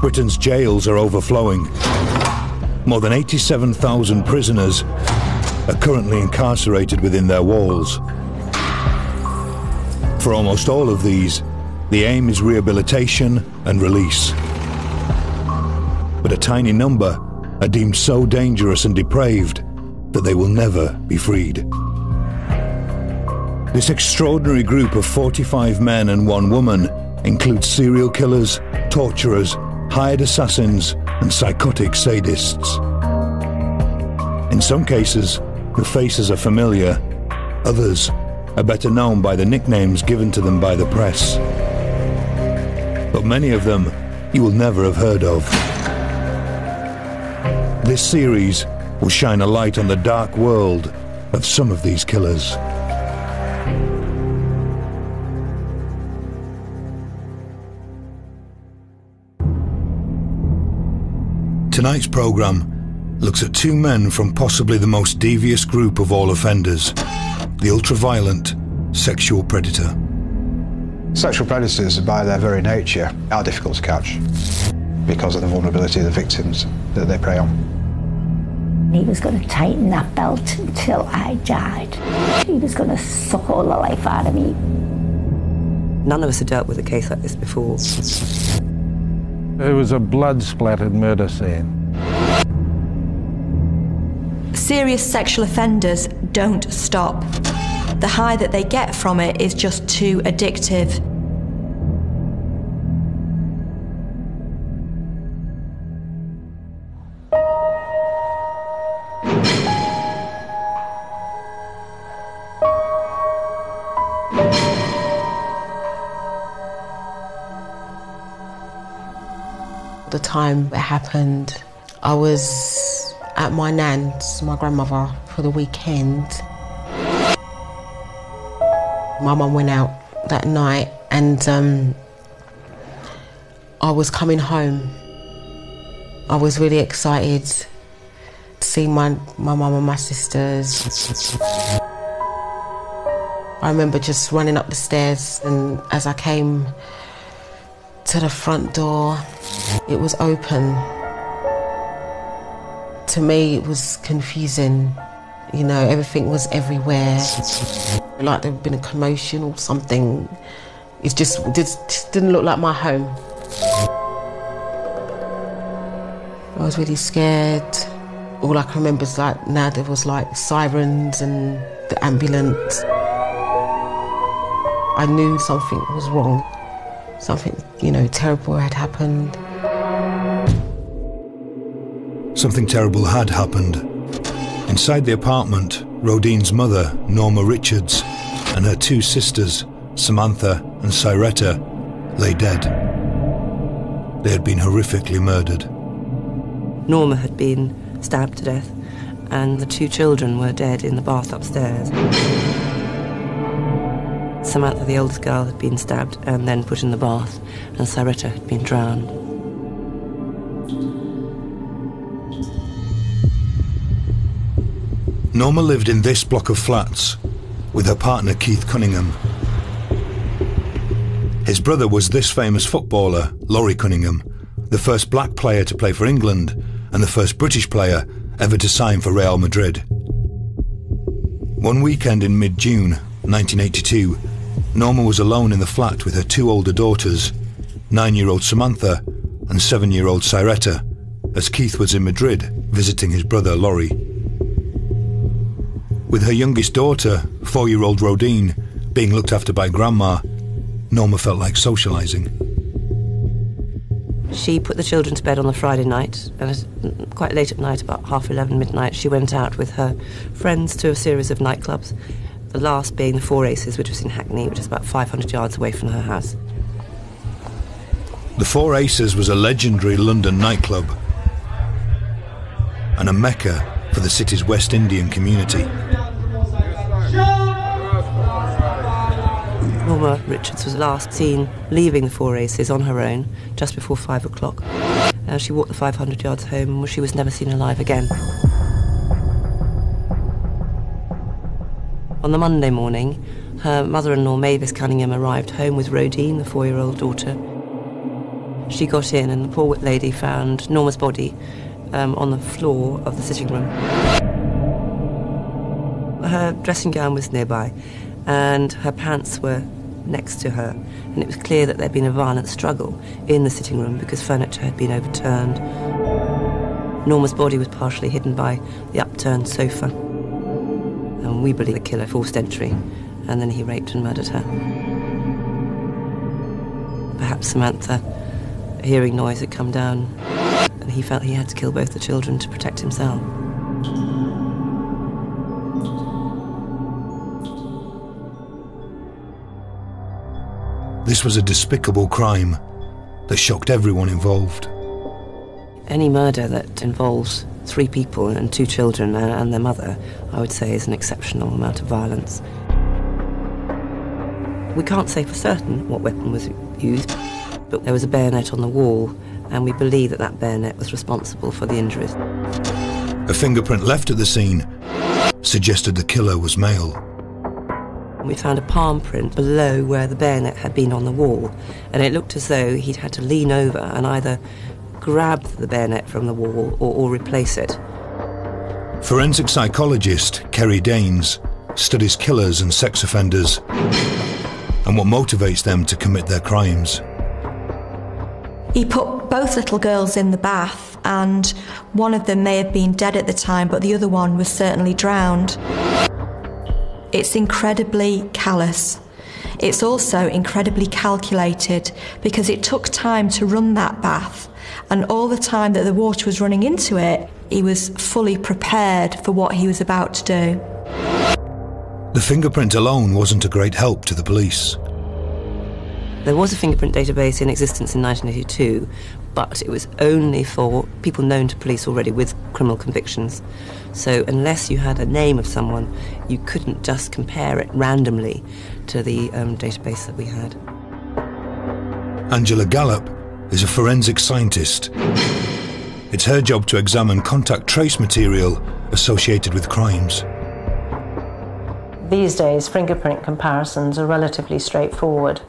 Britain's jails are overflowing. More than 87,000 prisoners are currently incarcerated within their walls. For almost all of these, the aim is rehabilitation and release. But a tiny number are deemed so dangerous and depraved that they will never be freed. This extraordinary group of 45 men and one woman includes serial killers, torturers, hired assassins, and psychotic sadists. In some cases, the faces are familiar, others are better known by the nicknames given to them by the press. But many of them you will never have heard of. This series will shine a light on the dark world of some of these killers. Tonight's programme looks at two men from possibly the most devious group of all offenders, the ultra-violent sexual predator. Sexual predators, by their very nature, are difficult to catch because of the vulnerability of the victims that they prey on. He was going to tighten that belt until I died. He was going to suck all the life out of me. None of us had dealt with a case like this before. It was a blood-splattered murder scene. Serious sexual offenders don't stop. The high that they get from it is just too addictive. Time it happened, I was at my nan's, my grandmother, for the weekend. My mum went out that night and um, I was coming home. I was really excited to see my, my mum and my sisters. I remember just running up the stairs and as I came to the front door, it was open. To me, it was confusing. You know, everything was everywhere. Like there'd been a commotion or something. It just, it just didn't look like my home. I was really scared. All I can remember is like now there was like sirens and the ambulance. I knew something was wrong. Something, you know, terrible had happened. Something terrible had happened. Inside the apartment, Rodine's mother, Norma Richards, and her two sisters, Samantha and Cyretta, lay dead. They had been horrifically murdered. Norma had been stabbed to death, and the two children were dead in the bath upstairs. Samantha, the oldest girl, had been stabbed and then put in the bath, and Cyretta had been drowned. Norma lived in this block of flats with her partner Keith Cunningham. His brother was this famous footballer, Laurie Cunningham, the first black player to play for England and the first British player ever to sign for Real Madrid. One weekend in mid June 1982, Norma was alone in the flat with her two older daughters, nine year old Samantha and seven year old Cyretta, as Keith was in Madrid visiting his brother Laurie. With her youngest daughter, four year old Rodine, being looked after by Grandma, Norma felt like socialising. She put the children to bed on the Friday night, and quite late at night, about half 11 midnight, she went out with her friends to a series of nightclubs, the last being the Four Aces, which was in Hackney, which is about 500 yards away from her house. The Four Aces was a legendary London nightclub and a mecca for the city's West Indian community. Norma Richards was last seen leaving the Four Aces on her own just before five o'clock. Uh, she walked the 500 yards home and she was never seen alive again. On the Monday morning, her mother-in-law Mavis Cunningham arrived home with Rodine, the four-year-old daughter. she got in, and the poor lady found Norma's body um, on the floor of the sitting room. Her dressing gown was nearby, and her pants were next to her, and it was clear that there'd been a violent struggle in the sitting room because furniture had been overturned. Norma's body was partially hidden by the upturned sofa, we believe the killer forced entry, and then he raped and murdered her. Perhaps Samantha, hearing noise, had come down, and he felt he had to kill both the children to protect himself. This was a despicable crime that shocked everyone involved. Any murder that involves three people and two children and, their mother, I would say, is an exceptional amount of violence. We can't say for certain what weapon was used, but there was a bayonet on the wall, and we believe that that bayonet was responsible for the injuries. A fingerprint left at the scene suggested the killer was male. We found a palm print below where the bayonet had been on the wall, and it looked as though he'd had to lean over and either grab the bayonet from the wall or, or replace it. Forensic psychologist Kerry Daynes studies killers and sex offenders and what motivates them to commit their crimes. He put both little girls in the bath, and one of them may have been dead at the time, but the other one was certainly drowned. It's incredibly callous. It's also incredibly calculated because it took time to run that bath, and all the time that the water was running into it, he was fully prepared for what he was about to do. The fingerprint alone wasn't a great help to the police. There was a fingerprint database in existence in 1982, but it was only for people known to police already with criminal convictions. So, unless you had a name of someone, you couldn't just compare it randomly to the um, database that we had. Angela Gallop is a forensic scientist. It's her job to examine contact trace material associated with crimes. These days, fingerprint comparisons are relatively straightforward,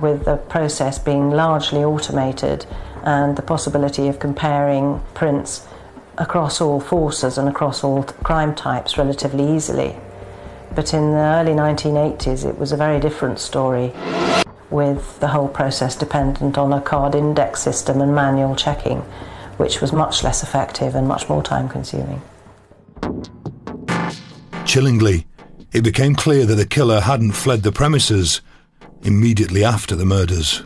with the process being largely automated and the possibility of comparing prints across all forces and across all crime types relatively easily. But in the early 1980s, it was a very different story, with the whole process dependent on a card index system and manual checking, which was much less effective and much more time consuming. Chillingly, it became clear that the killer hadn't fled the premises immediately after the murders.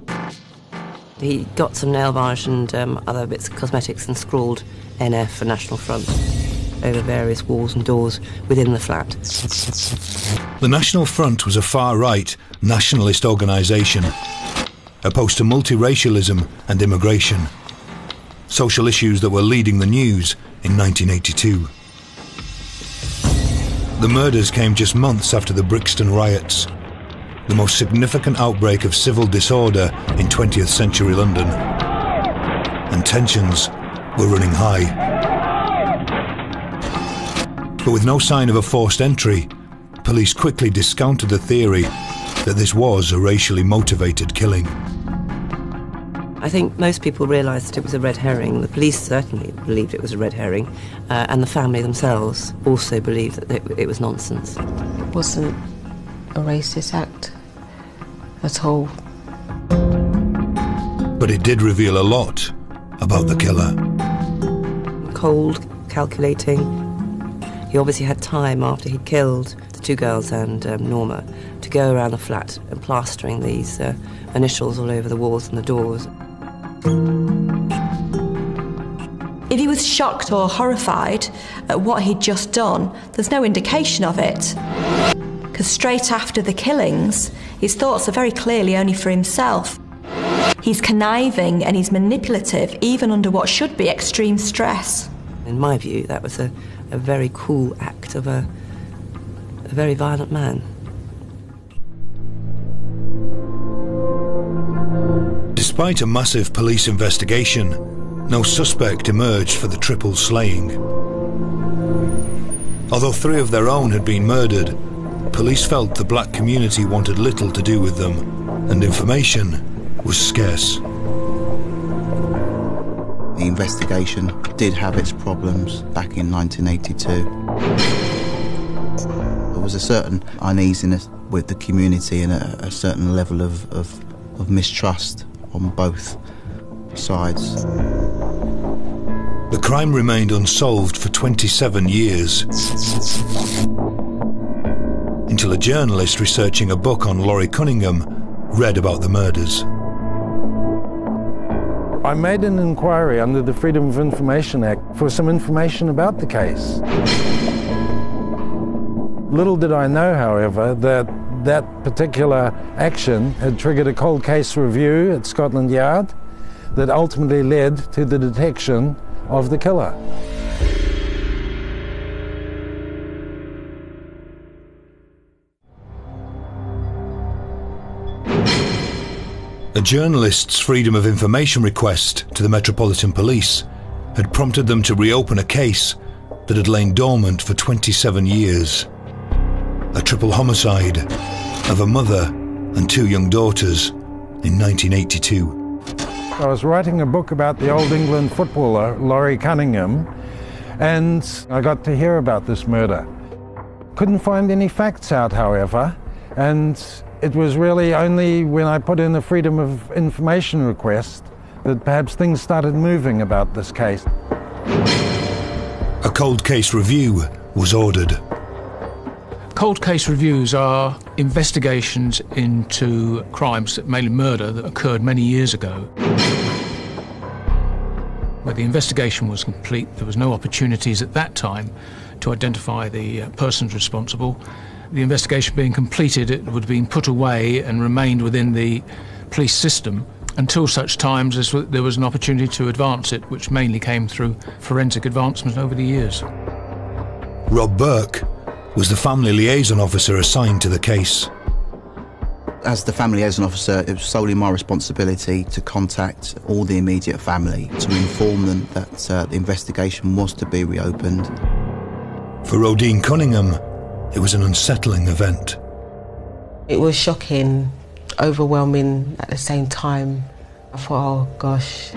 He got some nail varnish and um, other bits of cosmetics and scrawled NF for National Front over various walls and doors within the flat. The National Front was a far right nationalist organisation opposed to multiracialism and immigration, social issues that were leading the news in 1982. The murders came just months after the Brixton riots, the most significant outbreak of civil disorder in 20th century London. And tensions were running high. But with no sign of a forced entry, police quickly discounted the theory that this was a racially motivated killing. I think most people realised that it was a red herring. The police certainly believed it was a red herring, uh, and the family themselves also believed that it, it was nonsense. It wasn't a racist act at all. But it did reveal a lot about the killer. Cold, calculating. He obviously had time after he'd killed the two girls and um, Norma to go around the flat and plastering these uh, initials all over the walls and the doors. If he was shocked or horrified at what he'd just done, there's no indication of it. Because straight after the killings, his thoughts are very clearly only for himself. He's conniving and he's manipulative, even under what should be extreme stress. In my view, that was a, a very cool act of a, a very violent man. Despite a massive police investigation, no suspect emerged for the triple slaying. Although three of their own had been murdered, police felt the black community wanted little to do with them, and information was scarce. The investigation did have its problems back in 1982. There was a certain uneasiness with the community and a, a certain level of, of, of mistrust on both sides. The crime remained unsolved for 27 years. Until a journalist researching a book on Laurie Cunningham read about the murders. I made an inquiry under the Freedom of Information Act for some information about the case. Little did I know, however, that that particular action had triggered a cold case review at Scotland Yard that ultimately led to the detection of the killer. A journalist's Freedom of Information request to the Metropolitan Police had prompted them to reopen a case that had lain dormant for 27 years. A triple homicide of a mother and two young daughters in 1982. I was writing a book about the Old England footballer Laurie Cunningham, and I got to hear about this murder. Couldn't find any facts out, however, and it was really only when I put in a Freedom of Information request that perhaps things started moving about this case. A cold case review was ordered. Cold case reviews are investigations into crimes, mainly murder, that occurred many years ago. Where the investigation was complete, there was no opportunities at that time to identify the uh, persons responsible the investigation being completed, it would have been put away and remained within the police system until such times as there was an opportunity to advance it, which mainly came through forensic advancement over the years. Rob Burke was the family liaison officer assigned to the case. As the family liaison officer, it was solely my responsibility to contact all the immediate family to inform them that uh, the investigation was to be reopened. For Rodine Cunningham, it was an unsettling event. It was shocking, overwhelming at the same time. I thought, oh gosh,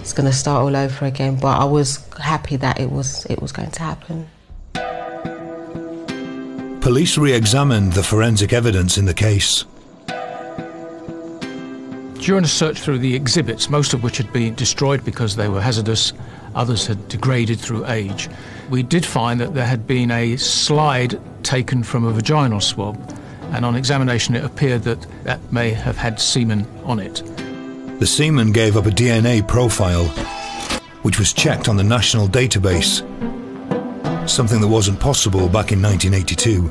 it's going to start all over again. But I was happy that it was it was going to happen. Police re-examined the forensic evidence in the case. During a search through the exhibits, most of which had been destroyed because they were hazardous, others had degraded through age, we did find that there had been a slide taken from a vaginal swab, and on examination it appeared that that may have had semen on it. The semen gave up a DNA profile, which was checked on the national database, something that wasn't possible back in 1982.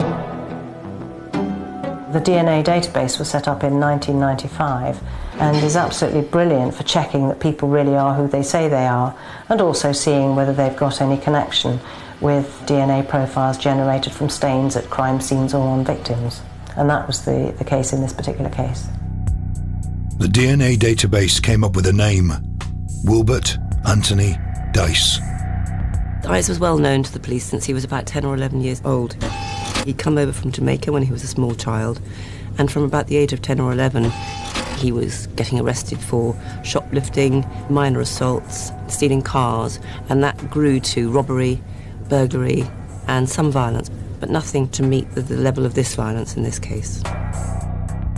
The DNA database was set up in 1995 and is absolutely brilliant for checking that people really are who they say they are and also seeing whether they've got any connection with DNA profiles generated from stains at crime scenes or on victims. And that was the, the case in this particular case. The DNA database came up with a name Wilbert Anthony Dyce. Dyce was well known to the police since he was about 10 or 11 years old. He'd come over from Jamaica when he was a small child, and from about the age of 10 or 11, he was getting arrested for shoplifting, minor assaults, stealing cars, and that grew to robbery, burglary, and some violence, but nothing to meet the, the level of this violence in this case.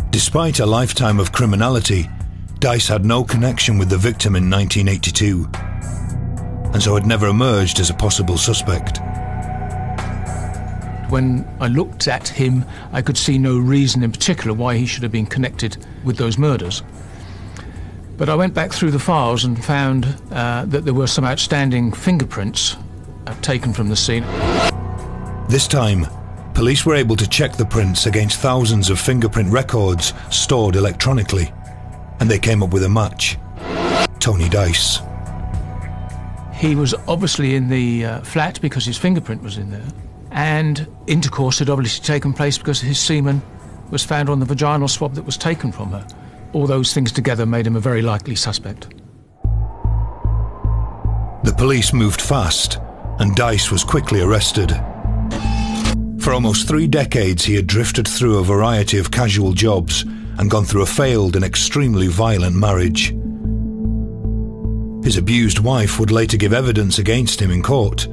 Despite a lifetime of criminality, Dyce had no connection with the victim in 1982, and so had never emerged as a possible suspect. When I looked at him, I could see no reason in particular why he should have been connected with those murders. But I went back through the files and found uh, that there were some outstanding fingerprints uh, taken from the scene. This time, police were able to check the prints against thousands of fingerprint records stored electronically, and they came up with a match Tony Dyce. He was obviously in the uh, flat because his fingerprint was in there and intercourse had obviously taken place because his semen was found on the vaginal swab that was taken from her. All those things together made him a very likely suspect. The police moved fast, and Dyce was quickly arrested. For almost three decades, he had drifted through a variety of casual jobs and gone through a failed and extremely violent marriage. His abused wife would later give evidence against him in court,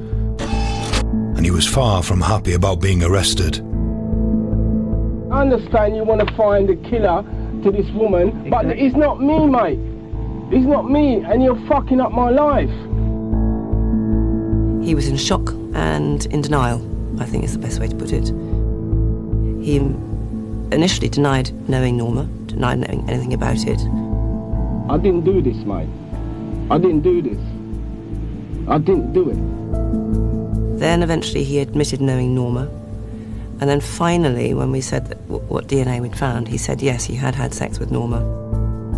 and he was far from happy about being arrested. I understand you want to find the killer to this woman, but it's not me, mate. It's not me, and you're fucking up my life. He was in shock and in denial, I think is the best way to put it. He initially denied knowing Norma, denied knowing anything about it. I didn't do this, mate. I didn't do this. I didn't do it. Then eventually he admitted knowing Norma. And then finally, when we said that, what DNA we'd found, he said yes, he had had sex with Norma.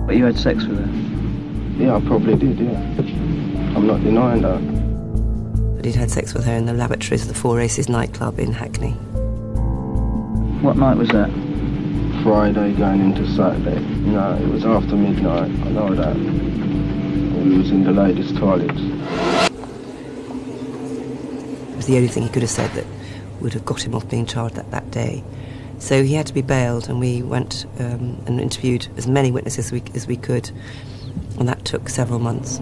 But you had sex with her? Yeah, I probably did, yeah. I'm not denying that. But he'd had sex with her in the lavatories of the Four Aces nightclub in Hackney. What night was that? Friday going into Saturday. No, it was after midnight. I know that. We was in the ladies' toilets. It was the only thing he could have said that would have got him off being charged that, that day. So he had to be bailed, and we went um, and interviewed as many witnesses as we, as we could, and that took several months.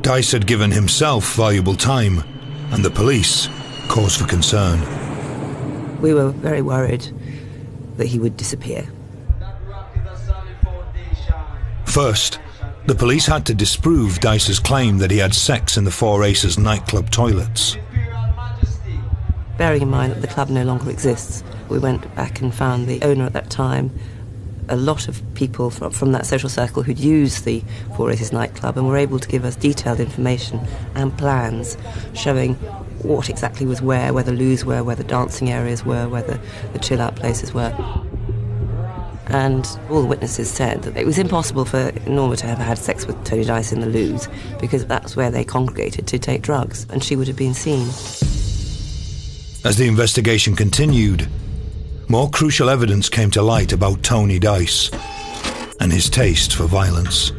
Dyce had given himself valuable time, and the police cause for concern. We were very worried that he would disappear. First, the police had to disprove Dyce's claim that he had sex in the Four Aces nightclub toilets. Bearing in mind that the club no longer exists, we went back and found the owner at that time, a lot of people from, from that social circle who'd used the Four Aces nightclub and were able to give us detailed information and plans showing what exactly was where, where the loos were, where the dancing areas were, where the, the chill out places were. And all the witnesses said that it was impossible for Norma to have had sex with Tony Dyce in the loos because that's where they congregated to take drugs, and she would have been seen. As the investigation continued, more crucial evidence came to light about Tony Dyce and his taste for violence.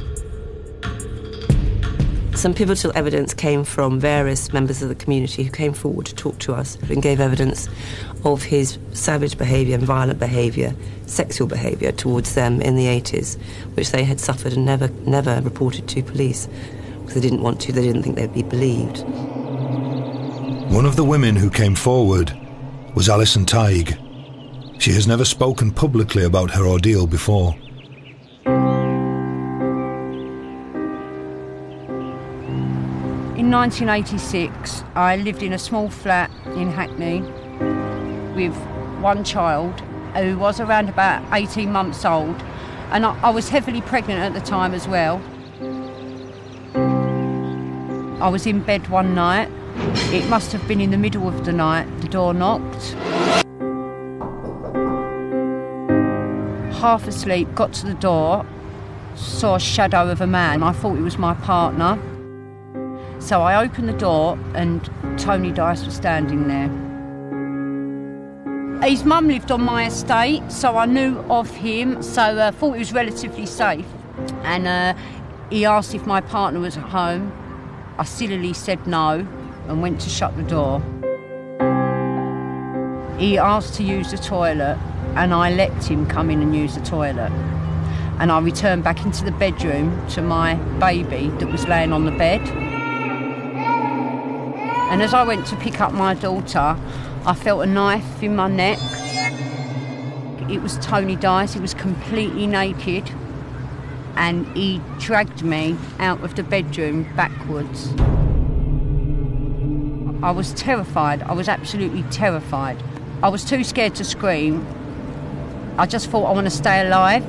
Some pivotal evidence came from various members of the community who came forward to talk to us and gave evidence of his savage behaviour and violent behaviour, sexual behaviour towards them in the 80s, which they had suffered and never, never reported to police because they didn't want to, they didn't think they'd be believed. One of the women who came forward was Alison Tighe. She has never spoken publicly about her ordeal before. In 1986, I lived in a small flat in Hackney with one child who was around about 18 months old, and I, I was heavily pregnant at the time as well. I was in bed one night. It must have been in the middle of the night. The door knocked. Half asleep, got to the door, saw a shadow of a man. I thought it was my partner. So I opened the door and Tony Dyce was standing there. His mum lived on my estate, so I knew of him, so I uh, thought he was relatively safe. And uh, he asked if my partner was at home. I sillily said no and went to shut the door. He asked to use the toilet, and I let him come in and use the toilet. And I returned back into the bedroom to my baby that was laying on the bed. And as I went to pick up my daughter, I felt a knife in my neck. It was Tony Dyce, he was completely naked, and he dragged me out of the bedroom backwards. I was terrified, I was absolutely terrified. I was too scared to scream. I just thought I want to stay alive.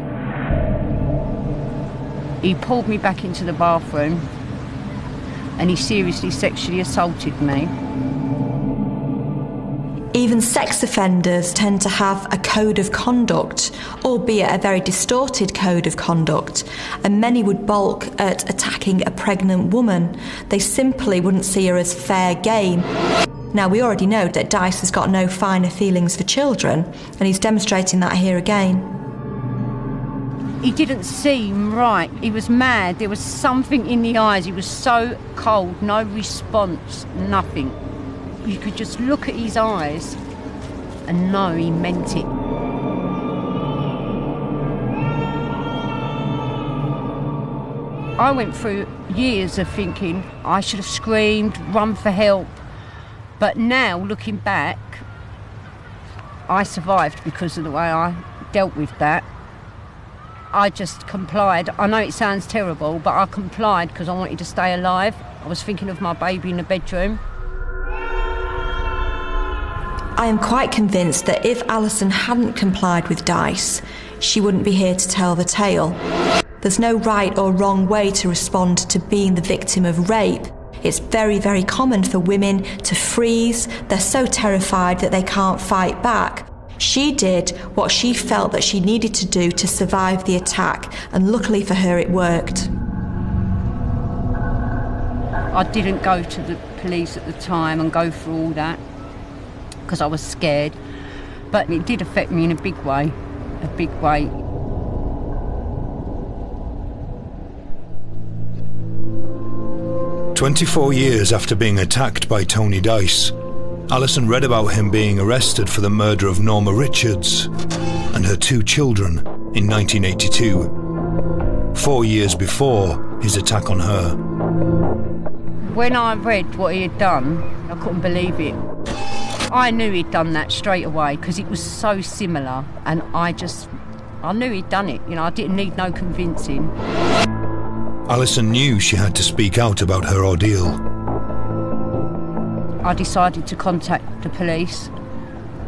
He pulled me back into the bathroom and he seriously sexually assaulted me. Even sex offenders tend to have a code of conduct, albeit a very distorted code of conduct, and many would balk at attacking a pregnant woman. They simply wouldn't see her as fair game. Now, we already know that Dyce has got no finer feelings for children, and he's demonstrating that here again. He didn't seem right. He was mad. There was something in the eyes. He was so cold, no response, nothing. You could just look at his eyes and know he meant it. I went through years of thinking I should have screamed, run for help. But now, looking back, I survived because of the way I dealt with that. I just complied. I know it sounds terrible, but I complied because I wanted to stay alive. I was thinking of my baby in the bedroom. I am quite convinced that if Alison hadn't complied with Dyce, she wouldn't be here to tell the tale. There's no right or wrong way to respond to being the victim of rape. It's very, very common for women to freeze. They're so terrified that they can't fight back. She did what she felt that she needed to do to survive the attack, and luckily for her, it worked. I didn't go to the police at the time and go through all that because I was scared. But it did affect me in a big way, a big way. Twenty-four years after being attacked by Tony Dyce, Alison read about him being arrested for the murder of Norma Richards and her two children in 1982, four years before his attack on her. When I read what he had done, I couldn't believe it. I knew he'd done that straight away because it was so similar, and I just, I knew he'd done it. You know, I didn't need no convincing. Alison knew she had to speak out about her ordeal. I decided to contact the police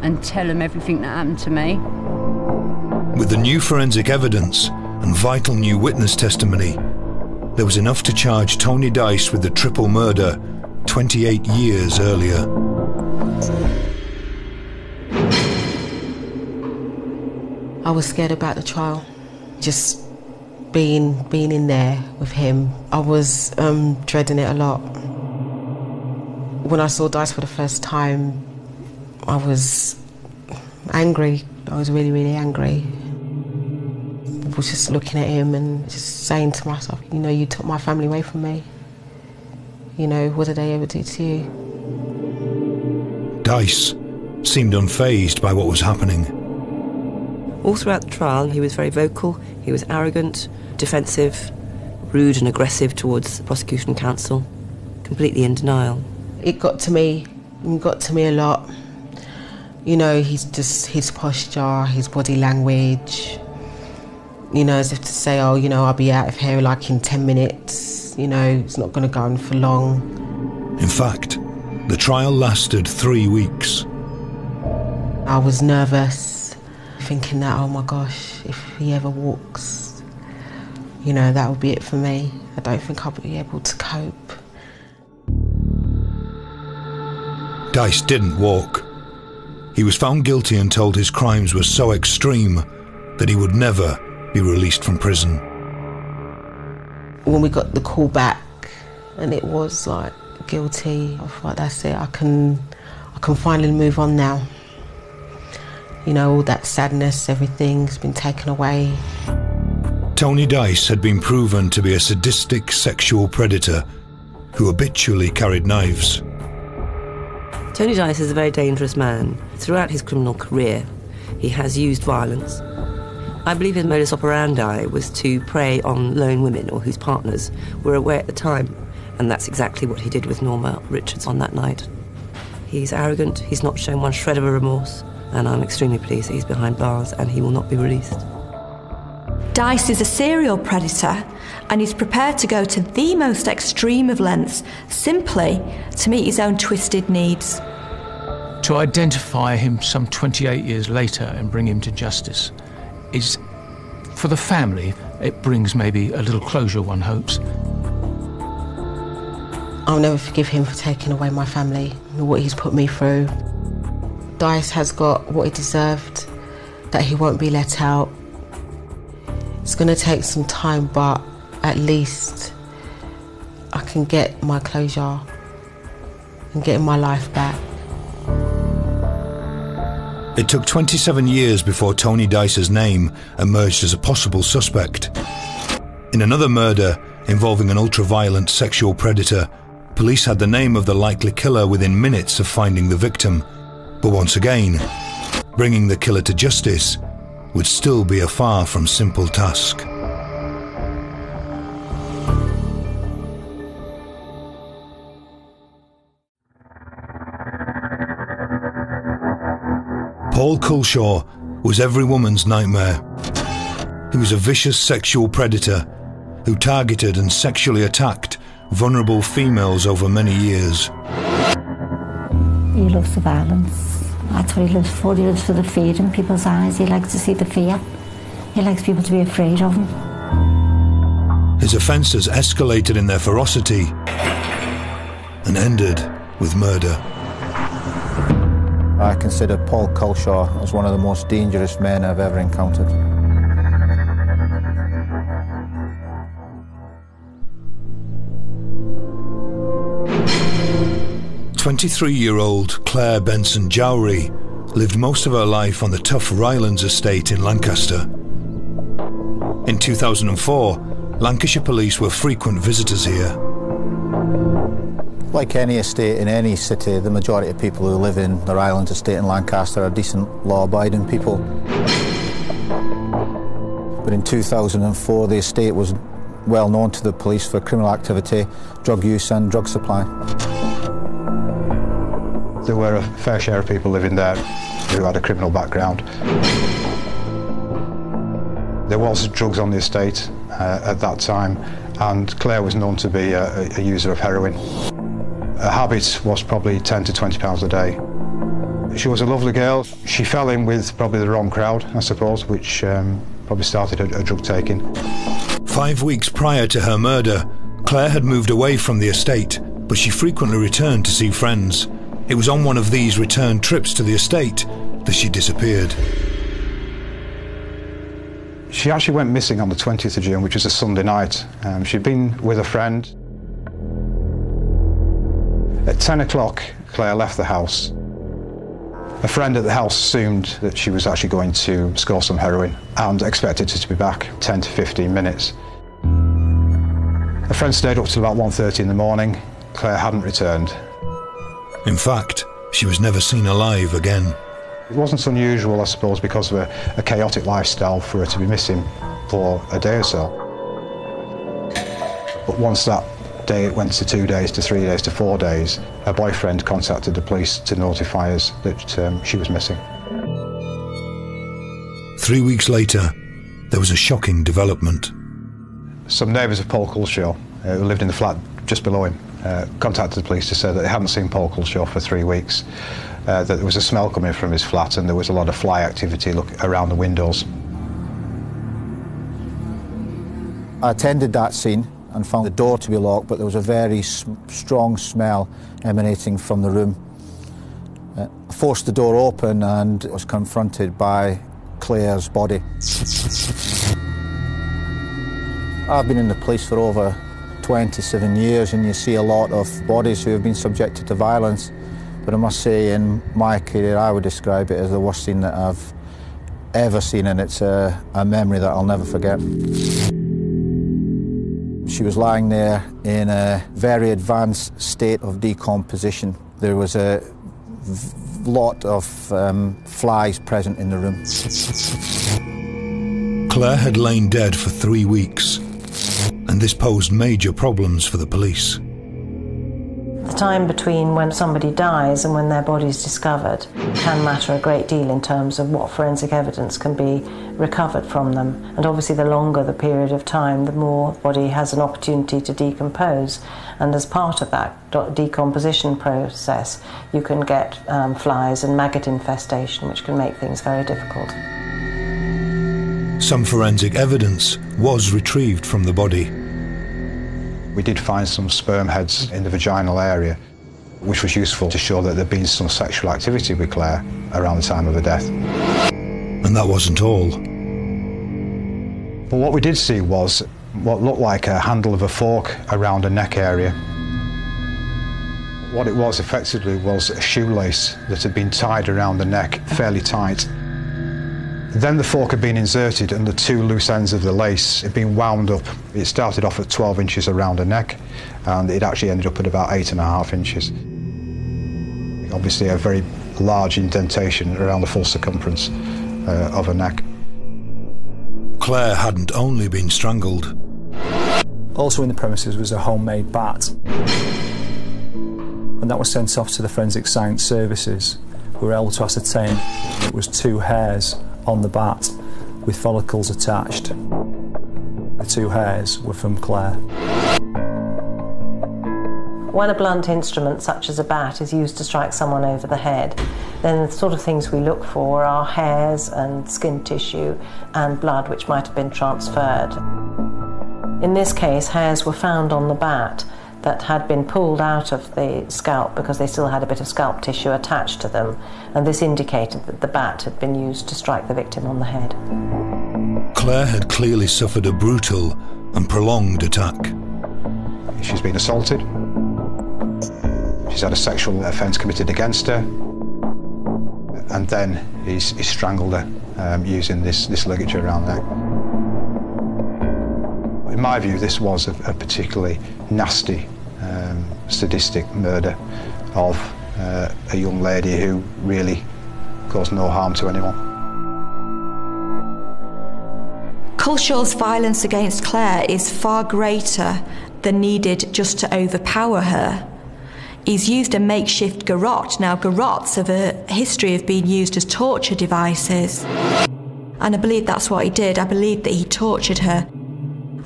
and tell them everything that happened to me. With the new forensic evidence and vital new witness testimony, there was enough to charge Tony Dyce with the triple murder 28 years earlier. I was scared about the trial. Just being being in there with him, I was um, dreading it a lot. When I saw Dyce for the first time, I was angry. I was really, really angry. I was just looking at him and just saying to myself, you know, you took my family away from me. You know, what did they ever do to you? Dyce seemed unfazed by what was happening. All throughout the trial, he was very vocal, he was arrogant, defensive, rude and aggressive towards the prosecution counsel, completely in denial. It got to me, it got to me a lot. You know, he's just his posture, his body language, you know, as if to say, oh, you know, I'll be out of here like in 10 minutes, you know, it's not going to go on for long. In fact, the trial lasted three weeks. I was nervous, thinking that, oh my gosh, if he ever walks, you know, that would be it for me. I don't think I'll be able to cope. Dyce didn't walk. He was found guilty and told his crimes were so extreme that he would never be released from prison. When we got the call back and it was like guilty, I thought that's it, I can I can finally move on now. You know, all that sadness, everything's been taken away. Tony Dyce had been proven to be a sadistic sexual predator who habitually carried knives. Tony Dyce is a very dangerous man. Throughout his criminal career, he has used violence. I believe his modus operandi was to prey on lone women or whose partners were away at the time, and that's exactly what he did with Norma Richards on that night. He's arrogant, he's not shown one shred of a remorse, and I'm extremely pleased that he's behind bars and he will not be released. Dyce is a serial predator and he's prepared to go to the most extreme of lengths simply to meet his own twisted needs. To identify him some 28 years later and bring him to justice is, for the family, it brings maybe a little closure, one hopes. I'll never forgive him for taking away my family and what he's put me through. Dyce has got what he deserved, that he won't be let out. It's going to take some time, but at least I can get my closure and get my life back. It took 27 years before Tony Dyce's name emerged as a possible suspect. In another murder involving an ultra-violent sexual predator, police had the name of the likely killer within minutes of finding the victim. But once again, bringing the killer to justice would still be a far from simple task. Paul Culshaw was every woman's nightmare. He was a vicious sexual predator who targeted and sexually attacked vulnerable females over many years. He loves the violence. That's what he lives for. He lives for the fear in people's eyes. He likes to see the fear. He likes people to be afraid of him. His offences escalated in their ferocity and ended with murder. I consider Paul Culshaw as one of the most dangerous men I've ever encountered. 23-year-old Claire Benson Jowry lived most of her life on the Tough Ryelands estate in Lancaster. In 2004, Lancashire police were frequent visitors here. Like any estate in any city, the majority of people who live in the Ryelands estate in Lancaster are decent, law-abiding people. But in 2004, the estate was well known to the police for criminal activity, drug use and drug supply. There were a fair share of people living there who had a criminal background. There was drugs on the estate uh, at that time, and Claire was known to be a, a user of heroin. Her habit was probably 10 to 20 pounds a day. She was a lovely girl. She fell in with probably the wrong crowd, I suppose, which um, probably started her, her drug taking. Five weeks prior to her murder, Claire had moved away from the estate, but she frequently returned to see friends. It was on one of these return trips to the estate that she disappeared. She actually went missing on the 20th of June, which was a Sunday night. Um, she'd been with a friend. At 10 o'clock, Claire left the house. A friend at the house assumed that she was actually going to score some heroin and expected her to be back 10 to 15 minutes. A friend stayed up till about 1.30 in the morning. Claire hadn't returned. In fact, she was never seen alive again. It wasn't unusual, I suppose, because of a, a, chaotic lifestyle for her to be missing for a day or so. But once that day went to two days, to three days, to four days, her boyfriend contacted the police to notify us that um, she was missing. Three weeks later, there was a shocking development. Some neighbours of Paul Culshaw, uh, who lived in the flat just below him, uh, contacted the police to say that they hadn't seen Paul Culshaw for three weeks, uh, that there was a smell coming from his flat and there was a lot of fly activity look around the windows. I attended that scene and found the door to be locked, but there was a very strong smell emanating from the room. Uh, I forced the door open and was confronted by Claire's body. I've been in the police for over 27 years and you see a lot of bodies who have been subjected to violence. But I must say, in my career, I would describe it as the worst scene that I've ever seen, and it's a, a memory that I'll never forget. She was lying there in a very advanced state of decomposition. There was a lot of um, flies present in the room. Claire had lain dead for three weeks and this posed major problems for the police. The time between when somebody dies and when their body is discovered can matter a great deal in terms of what forensic evidence can be recovered from them. And obviously, the longer the period of time, the more the body has an opportunity to decompose. And as part of that decomposition process, you can get um, flies and maggot infestation, which can make things very difficult. Some forensic evidence was retrieved from the body. We did find some sperm heads in the vaginal area, which was useful to show that there'd been some sexual activity with Claire around the time of her death. And that wasn't all. But what we did see was what looked like a handle of a fork around a neck area. What it was effectively was a shoelace that had been tied around the neck fairly tight then the fork had been inserted and the two loose ends of the lace had been wound up. It started off at 12 inches around her neck and it actually ended up at about eight and a half inches. Obviously a very large indentation around the full circumference uh, of her neck. Claire hadn't only been strangled. Also in the premises was a homemade bat and that was sent off to the Forensic Science Services we were able to ascertain it was two hairs on the bat with follicles attached. The two hairs were from Claire. When a blunt instrument such as a bat is used to strike someone over the head, then the sort of things we look for are hairs and skin tissue and blood which might have been transferred. In this case, hairs were found on the bat that had been pulled out of the scalp because they still had a bit of scalp tissue attached to them, and this indicated that the bat had been used to strike the victim on the head. Claire had clearly suffered a brutal and prolonged attack. She's been assaulted. She's had a sexual offence committed against her. And then he's, he's strangled her um, using this, this ligature around the neck. In my view, this was a, a particularly nasty, um, sadistic murder of uh, a young lady who really caused no harm to anyone. Culshaw's violence against Claire is far greater than needed just to overpower her. He's used a makeshift garrote. Now, garrotes have a history of being used as torture devices. And I believe that's what he did. I believe that he tortured her.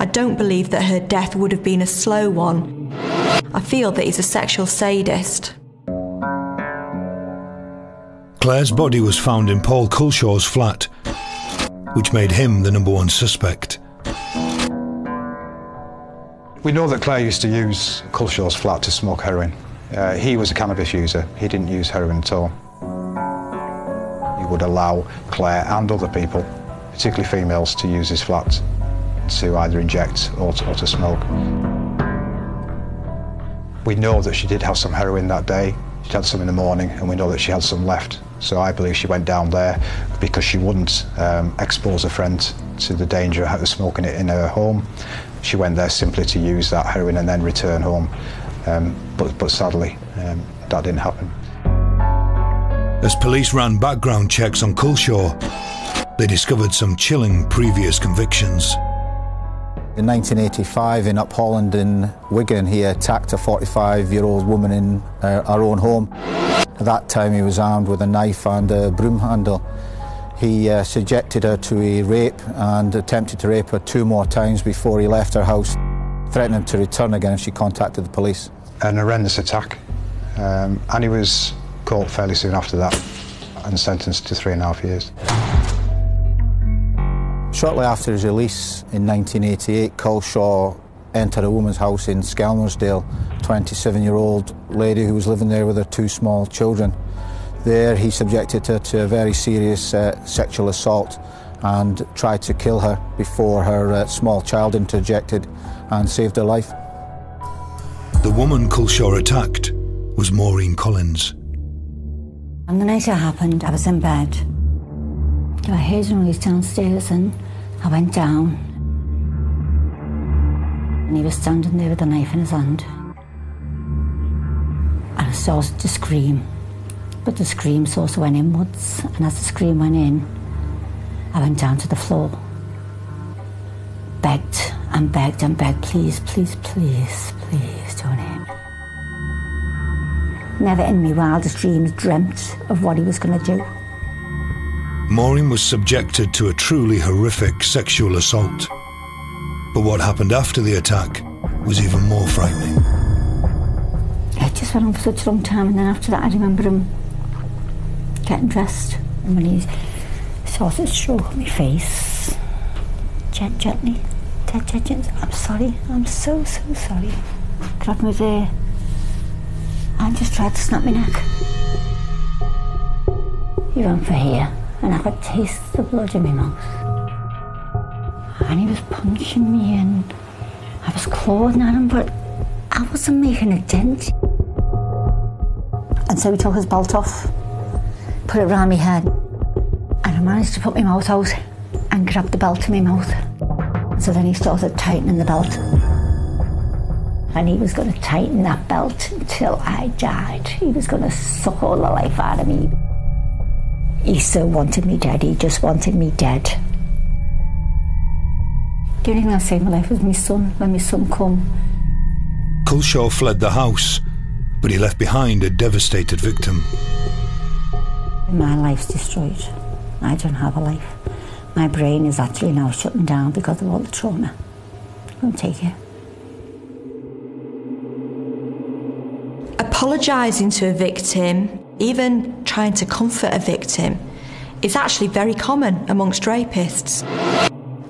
I don't believe that her death would have been a slow one. I feel that he's a sexual sadist. Claire's body was found in Paul Culshaw's flat, which made him the number one suspect. We know that Claire used to use Culshaw's flat to smoke heroin. Uh, he was a cannabis user. He didn't use heroin at all. He would allow Claire and other people, particularly females, to use his flat to either inject or to, or to smoke. We know that she did have some heroin that day. She had some in the morning, and we know that she had some left. So I believe she went down there because she wouldn't um, expose a friend to the danger of smoking it in her home. She went there simply to use that heroin and then return home. Um, but, but sadly, um, that didn't happen. As police ran background checks on Culshaw, they discovered some chilling previous convictions. In 1985, in Upholland in Wigan, he attacked a 45-year-old woman in uh, our own home. At that time, he was armed with a knife and a broom handle. He uh, subjected her to a rape and attempted to rape her two more times before he left her house, threatening to return again if she contacted the police. An horrendous attack, um, and he was caught fairly soon after that and sentenced to three and a half years. Shortly after his release in 1988, Culshaw entered a woman's house in Skelmersdale, 27-year-old lady who was living there with her two small children. There he subjected her to a very serious uh, sexual assault and tried to kill her before her uh, small child interjected and saved her life. The woman Culshaw attacked was Maureen Collins. On the night it happened, I was in bed. I heard a noise downstairs and I went down. And he was standing there with a knife in his hand. And I started to scream. But the scream also went inwards. And as the scream went in, I went down to the floor. Begged and begged and begged, please, please, please, please me. Never in my wildest dreams dreamt of what he was going to do. Maureen was subjected to a truly horrific sexual assault. But what happened after the attack was even more frightening. It just went on for such a long time, and then after that, I remember him getting dressed. And when he started to stroke my face, gent- gently, gent- gent- gent- I'm sorry, I'm so, so sorry. Grabbed me there and just tried to snap my neck. He went for here, and I could taste the blood in my mouth. And he was punching me, and I was clawing at him, but I wasn't making a dent. And so he took his belt off, put it around my head, and I managed to put my mouth out and grab the belt in my mouth. So then he started tightening the belt. And he was going to tighten that belt until I died. He was going to suck all the life out of me. He still wanted me dead. He just wanted me dead. The only thing I saved my life was my son, when my son come. Culshaw fled the house, but he left behind a devastated victim. My life's destroyed. I don't have a life. My brain is actually now shutting down because of all the trauma. I won't take it. Apologising to a victim, even trying to comfort a victim, is actually very common amongst rapists.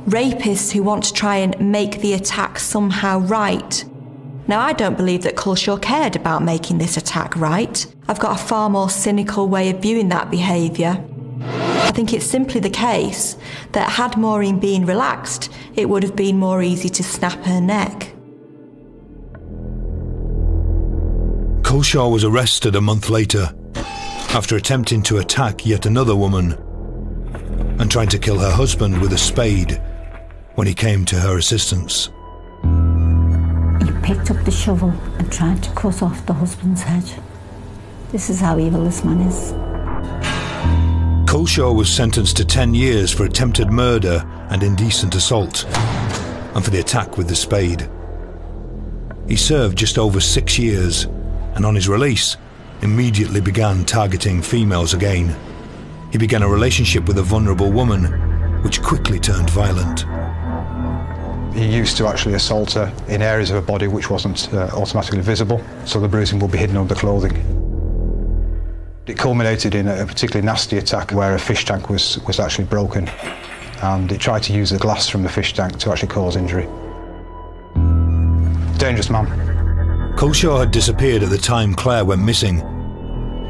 Rapists who want to try and make the attack somehow right. Now, I don't believe that Culshaw cared about making this attack right. I've got a far more cynical way of viewing that behaviour. I think it's simply the case that had Maureen been relaxed, it would have been more easy to snap her neck. Culshaw was arrested a month later after attempting to attack yet another woman and trying to kill her husband with a spade when he came to her assistance. He picked up the shovel and tried to cut off the husband's head. This is how evil this man is. Culshaw was sentenced to 10 years for attempted murder and indecent assault, and for the attack with the spade. He served just over six years, and on his release, immediately began targeting females again. He began a relationship with a vulnerable woman, which quickly turned violent. He used to actually assault her in areas of her body which wasn't uh, automatically visible, so the bruising would be hidden under clothing. It culminated in a particularly nasty attack where a fish tank was, was actually broken and it tried to use the glass from the fish tank to actually cause injury. Dangerous man. Culshaw had disappeared at the time Claire went missing.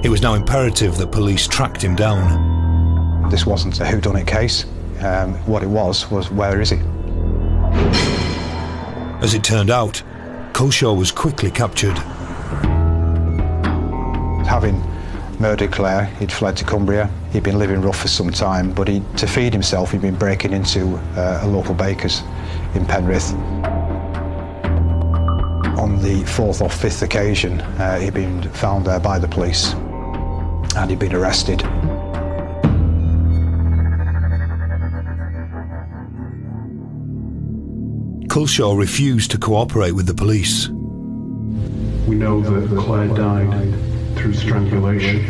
It was now imperative that police tracked him down. This wasn't a whodunit case. Um, what it was was where is he? As it turned out, Culshaw was quickly captured. Having murdered Claire, he'd fled to Cumbria. He'd been living rough for some time, but he, to feed himself, he'd been breaking into uh, a local baker's in Penrith. On the fourth or fifth occasion, uh, he'd been found there by the police and he'd been arrested. Culshaw refused to cooperate with the police. We know that Claire died through strangulation.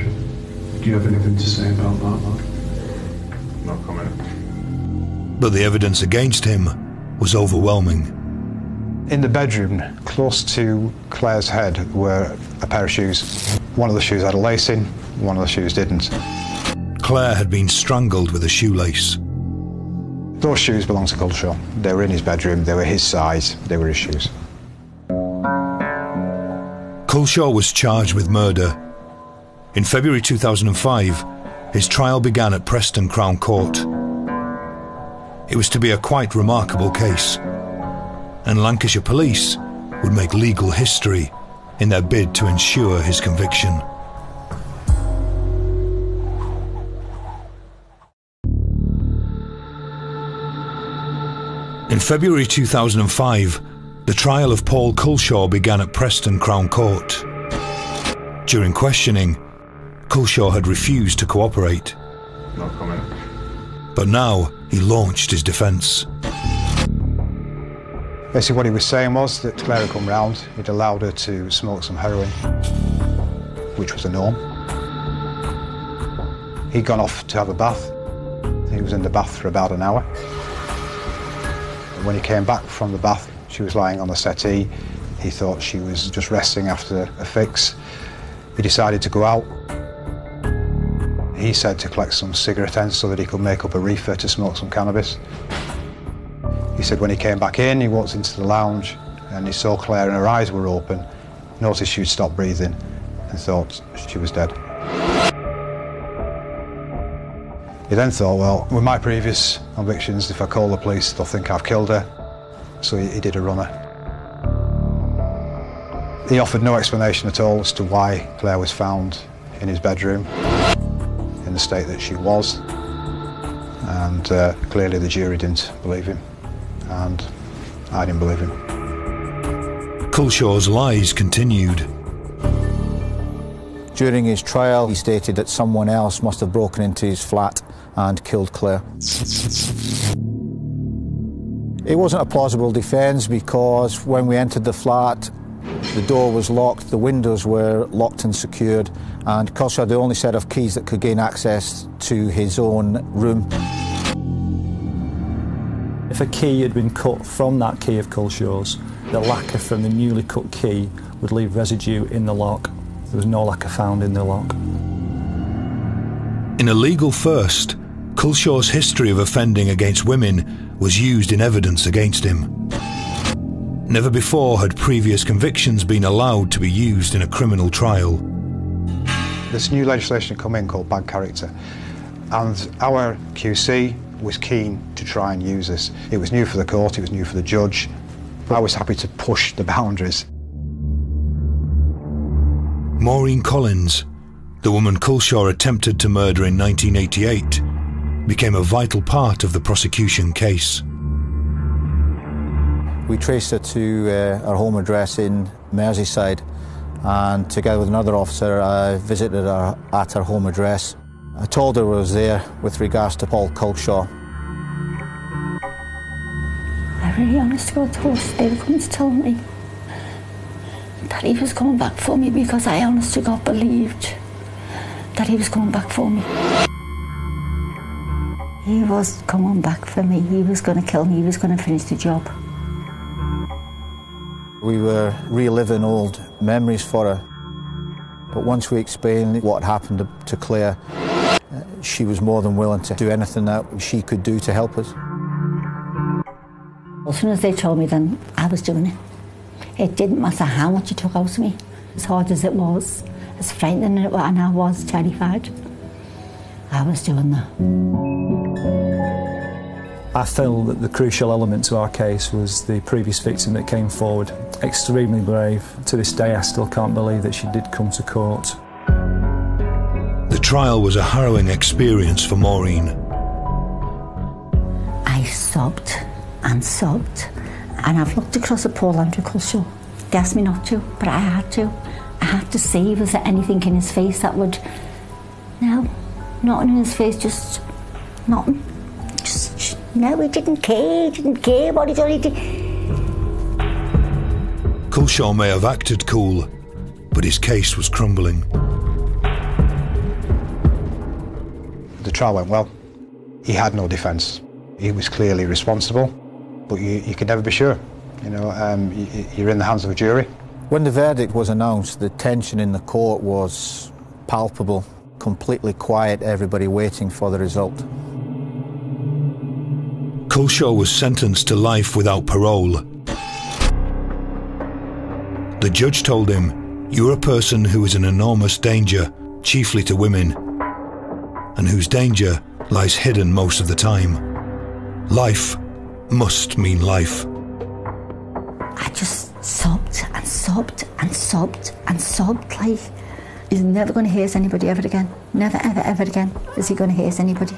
Do you have anything to say about that? No comment. But the evidence against him was overwhelming. In the bedroom, close to Claire's head, were a pair of shoes. One of the shoes had a lace in, one of the shoes didn't. Claire had been strangled with a shoelace. Those shoes belonged to Culshaw. They were in his bedroom, they were his size, they were his shoes. Culshaw was charged with murder. In February 2005, his trial began at Preston Crown Court. It was to be a quite remarkable case, and Lancashire police would make legal history in their bid to ensure his conviction. February 2005, the trial of Paul Culshaw began at Preston Crown Court. During questioning, Culshaw had refused to cooperate. No comment. But now he launched his defence. Basically, what he was saying was that Claire had come round, he'd allowed her to smoke some heroin, which was the norm. He'd gone off to have a bath. He was in the bath for about an hour. When he came back from the bath, she was lying on the settee. He thought she was just resting after a fix. He decided to go out. He said to collect some cigarette ends so that he could make up a reefer to smoke some cannabis. He said when he came back in, he walked into the lounge and he saw Claire and her eyes were open, noticed she'd stopped breathing and thought she was dead. He then thought, well, with my previous convictions, if I call the police, they'll think I've killed her. So he, he did a runner. He offered no explanation at all as to why Claire was found in his bedroom in the state that she was. And uh, clearly the jury didn't believe him. And I didn't believe him. Culshaw's lies continued. During his trial, he stated that someone else must have broken into his flat and killed Claire. It wasn't a plausible defence because when we entered the flat, The door was locked, the windows were locked and secured, and Culshaw had the only set of keys that could gain access to his own room. If a key had been cut from that key of Culshaw's, the lacquer from the newly cut key would leave residue in the lock. There was no lacquer found in the lock. In a legal first, Culshaw's history of offending against women was used in evidence against him. Never before had previous convictions been allowed to be used in a criminal trial. This new legislation come in called bad character, and our QC was keen to try and use this. It was new for the court, it was new for the judge. I was happy to push the boundaries. Maureen Collins, the woman Culshaw attempted to murder in 1988, became a vital part of the prosecution case. We traced her to uh, her home address in Merseyside, and together with another officer, I visited her at her home address. I told her I was there with regards to Paul Culshaw. I really honest to God thought they were going to tell me that he was coming back for me because I honest to God believed that he was coming back for me. He was coming back for me. He was going to kill me. He was going to finish the job. We were reliving old memories for her. But once we explained what happened to, Claire, uh, she was more than willing to do anything that she could do to help us. As soon as they told me, then I was doing it. It didn't matter how much it took out of me, as hard as it was, as frightening as it was, and I was terrified. I was doing that. I feel that the crucial element to our case was the previous victim that came forward. Extremely brave. To this day, I still can't believe that she did come to court. The trial was a harrowing experience for Maureen. I sobbed and sobbed, and I've looked across at Paul Andrew Culshaw. They asked me not to, but I had to. I had to see was there anything in his face that would. No, nothing in his face, just nothing. Just, no, he didn't care, he didn't care what he done. He did. Culshaw may have acted cool, but his case was crumbling. The trial went well. He had no defence. He was clearly responsible, but you, you can never be sure. You know, um, you, you're in the hands of a jury. When the verdict was announced, the tension in the court was palpable, completely quiet, everybody waiting for the result. Culshaw was sentenced to life without parole. The judge told him, You're a person who is in enormous danger, chiefly to women, and whose danger lies hidden most of the time. Life must mean life. I just sobbed and sobbed and sobbed and sobbed like he's never going to hurt anybody ever again. Never, ever, ever again is he going to hurt anybody.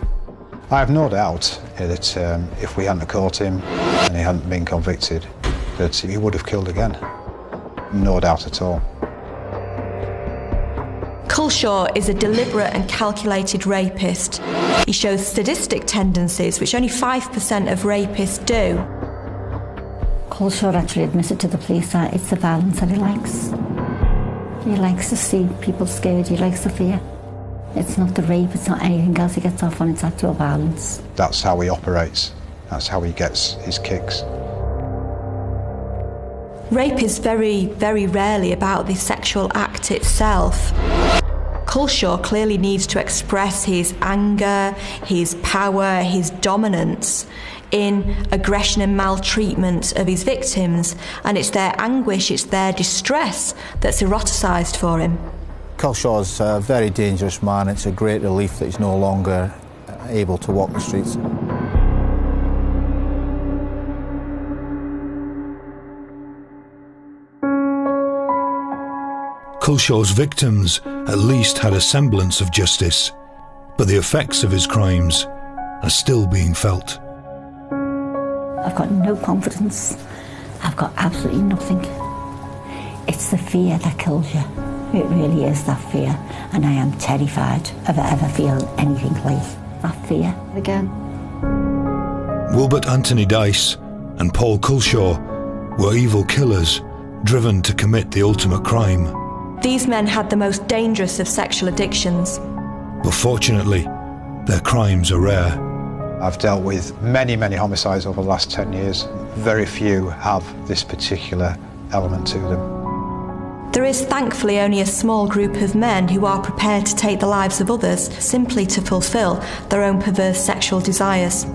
I have no doubt that um, if we hadn't caught him and he hadn't been convicted, that he would have killed again. No doubt at all. Culshaw is a deliberate and calculated rapist. He shows sadistic tendencies, which only 5% of rapists do. Culshaw actually admitted to the police that it's the violence that he likes. He likes to see people scared, he likes the fear. It's not the rape, it's not anything else he gets off on, it's actual violence. That's how he operates. That's how he gets his kicks. Rape is very, very rarely about the sexual act itself. Culshaw clearly needs to express his anger, his power, his dominance in aggression and maltreatment of his victims, and it's their anguish, it's their distress that's eroticised for him. Culshaw's a very dangerous man. It's a great relief that he's no longer able to walk the streets. Culshaw's victims at least had a semblance of justice, but the effects of his crimes are still being felt. I've got no confidence. I've got absolutely nothing. It's the fear that kills you. It really is that fear. And I am terrified of ever feeling anything like that fear again. Wilbert Anthony Dyce and Paul Culshaw were evil killers driven to commit the ultimate crime. These men had the most dangerous of sexual addictions. But fortunately, their crimes are rare. I've dealt with many, many homicides over the last 10 years. Very few have this particular element to them. There is thankfully only a small group of men who are prepared to take the lives of others simply to fulfill their own perverse sexual desires.